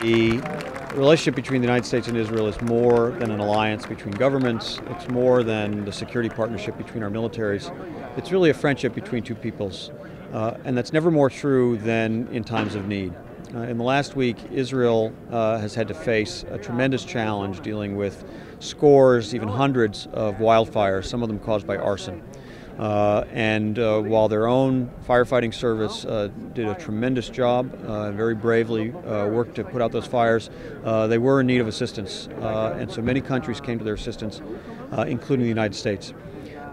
The relationship between the United States and Israel is more than an alliance between governments. It's more than the security partnership between our militaries. It's really a friendship between two peoples. Uh, and that's never more true than in times of need. Uh, in the last week, Israel uh, has had to face a tremendous challenge dealing with scores, even hundreds of wildfires, some of them caused by arson. Uh, and uh, while their own firefighting service uh, did a tremendous job, uh, very bravely uh, worked to put out those fires, uh, they were in need of assistance. and so many countries came to their assistance, including the United States.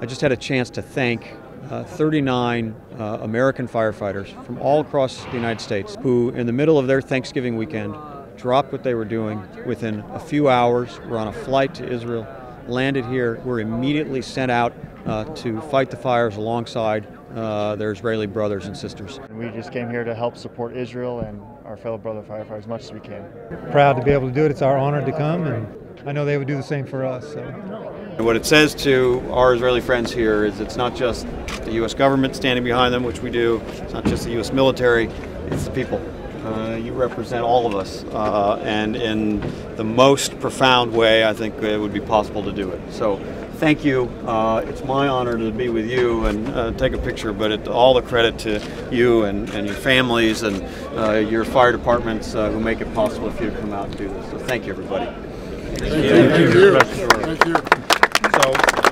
I just had a chance to thank 39 American firefighters from all across the United States who, in the middle of their Thanksgiving weekend, dropped what they were doing within a few hours, were on a flight to Israel, landed here, were immediately sent out uh, to fight the fires alongside uh, their Israeli brothers and sisters. We just came here to help support Israel and our fellow brother firefighters as much as we can. Proud to be able to do it. It's our honor to come, and I know they would do the same for us. So. And what it says to our Israeli friends here is it's not just the U.S. government standing behind them, which we do, it's not just the U.S. military, it's the people. Uh, you represent all of us, uh, and in the most profound way, I think it would be possible to do it. So thank you. Uh, it's my honor to be with you and uh, take a picture, but it, all the credit to you and, and your families and uh, your fire departments uh, who make it possible for you to come out and do this. So thank you, everybody. Thank you. Thank you. Thank you. So,